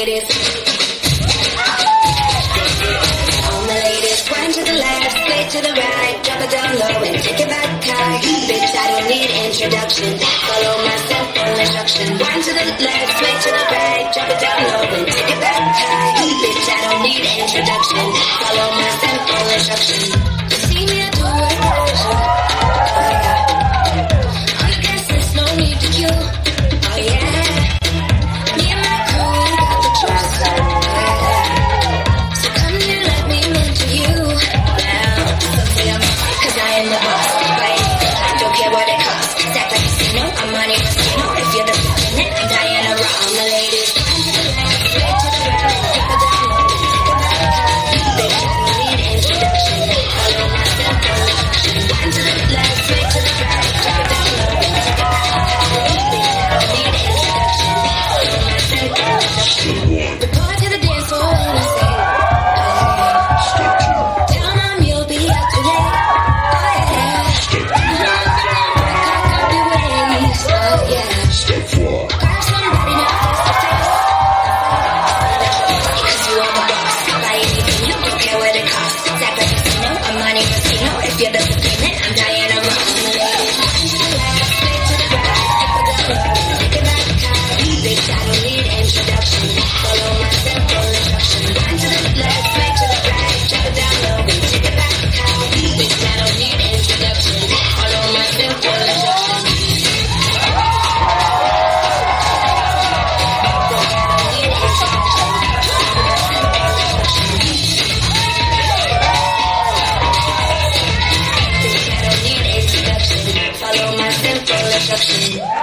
All my ladies, latest. to the left, sway to the right, drop it down low and take it back tight. Bitch, I don't need introduction. Follow my cell phone instruction. Wind to the left, sway to the right, drop it down low and take it back tight. Bitch, I don't need introduction. Follow my cell phone instruction. boss. I don't care what it costs. Zach like casino, I'm money casino. If you're the president, I'm Diana Ross. I'm the latest. Should have warned. Thank you.